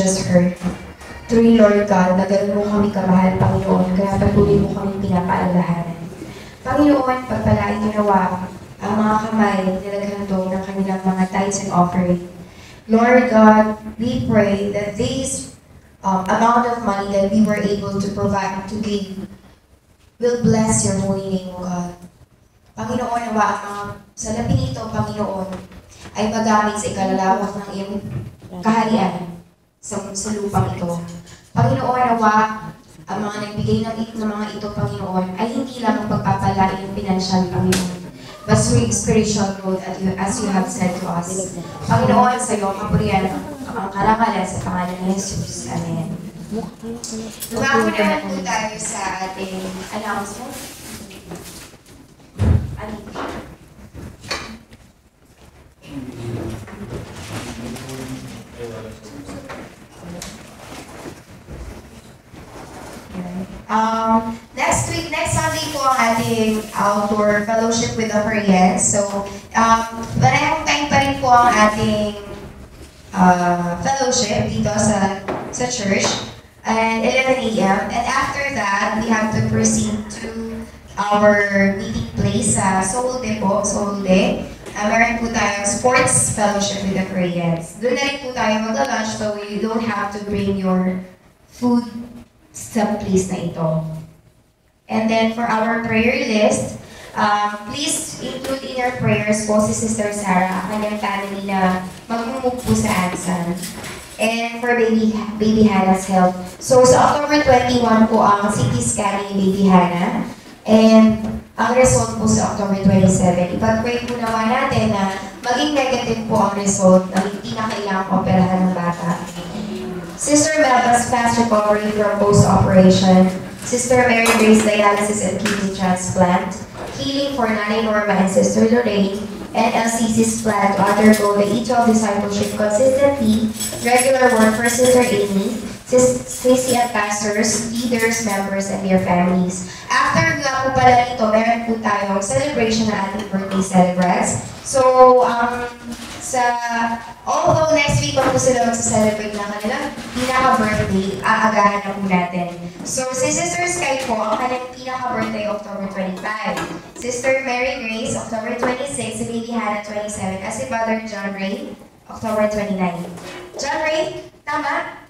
just heard. Truly, Lord God, na ganun mo kami kamahal, Panginoon, kaya patuloy mo kami pinapaalalahanan. Panginoon, pagpalain niyo nawa ang mga kamay na naghandog ng kanilang mga tithes and offering. Lord God, we pray that this um, amount of money that we were able to provide, to give, will bless your holy name, O God. Panginoon, nawa ang mga salapi nito, Panginoon, ay magamit sa ikalalawak ng iyong kaharian sa, sa lupang ito. Panginoon, nawa ang mga nagbigay ng, ng mga ito, Panginoon, ay hindi lang ang pagpapalain ng pinansyal, Panginoon, but through spiritual growth as you, as you have said to us. Panginoon, sa iyo, kapurihan ang karangalan sa pangalan ni Jesus. Amen. Lumako naman po tayo sa ating announcement. Ano? Um, next week, next Sunday po ang ating outdoor fellowship with the Koreans. So, um, parehong time pa rin po ang ating uh, fellowship dito sa sa church at 11 a.m. And after that, we have to proceed to our meeting place sa Seoul po, Seoul Uh, meron po tayong sports fellowship with the Koreans. Doon na rin po tayo mag-lunch so you don't have to bring your food sa place na ito. And then for our prayer list, um, please include in your prayers po si Sister Sarah, ang kanyang family na magmumove po sa Ansan. And for baby, baby Hannah's health. So sa October 21 po ang CT scanning ni baby Hannah. And ang result po sa October 27. Ipag-pray po naman natin na maging negative po ang result na hindi na kailangang operahan ng bata. Sister Melba's fast recovery from post-operation. Sister Mary Grace dialysis and kidney transplant. Healing for Nanay Norma and Sister Lorraine. And LCC's plan to undergo the E12 discipleship consistently. Regular work for Sister Amy. Stacy pastors, leaders, members, and their families. After nga po pala nito, meron po tayong celebration ng ating birthday celebrants. So, um, sa, although next week pa po sila magsa-celebrate ng kanilang pinaka-birthday, aagahan na po natin. So, si Sister Sky po, ang kanilang pinaka-birthday, October 25. Sister Mary Grace, October 26. Si Baby Hannah, 27. At si Brother John Ray, October 29. John Ray, tama?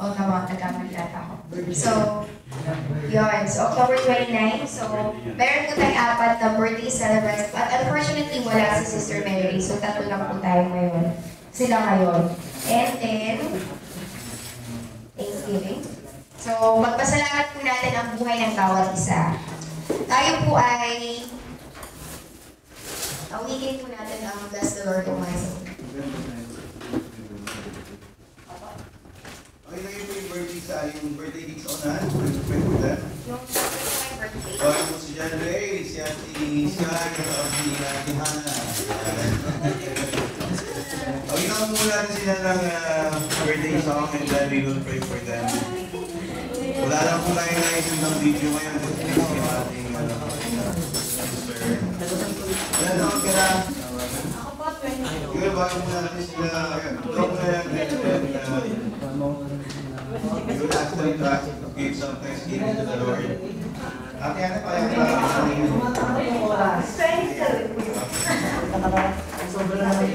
Oh, tama. Nagkamali ako. So, yun. So, October 29. So, meron po tayong apat na birthday celebrants. But unfortunately, wala si Sister Mary. So, tatlo lang po tayo ngayon. Sila ngayon. And then, Thanksgiving. So, magpasalamat po natin ang buhay ng bawat isa. Tayo po ay Awikin po natin ang Bless the Lord, O my soul. Okay, lagay po yung birthday sa yung birthday dito sa unahan. Pwede po dyan. Yung birthday. Okay po si John Ray, si Ate Sky, at si Ate Hannah. Okay, na muna natin sila ng ah, birthday song and then we will pray for them. Wala lang po tayo naisip ng video ngayon. Ito yung ating ano, sister. Yan, tawag ka na. Sige, bago muna natin sila. Tawag muna yan. And then, point back to give some thanksgiving to the Lord. Ate, ano pa yung Thank you.